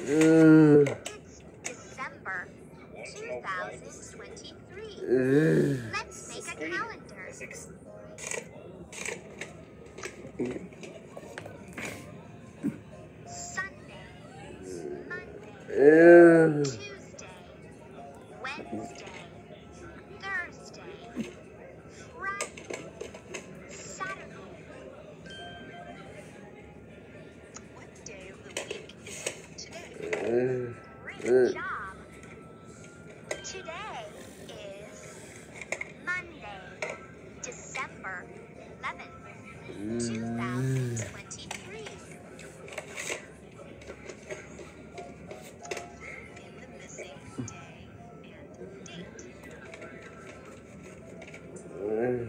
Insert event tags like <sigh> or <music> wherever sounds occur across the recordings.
It's December 2023. Let's make a calendar. Sunday, Monday, Tuesday, Wednesday, Great Uh. job. Today is Monday, December 11th, 2023. In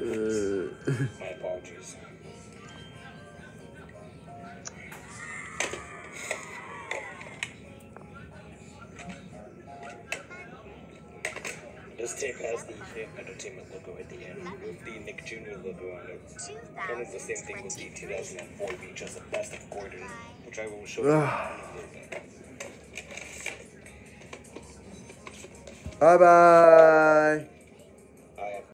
Uh, <laughs> My apologies. This tape has the Hit Entertainment logo at the end, with the Nick Jr. logo on it. And it's the same thing with the 2004 VHS of Best of Gordon, which I will show you ah. in a little bit. Bye bye.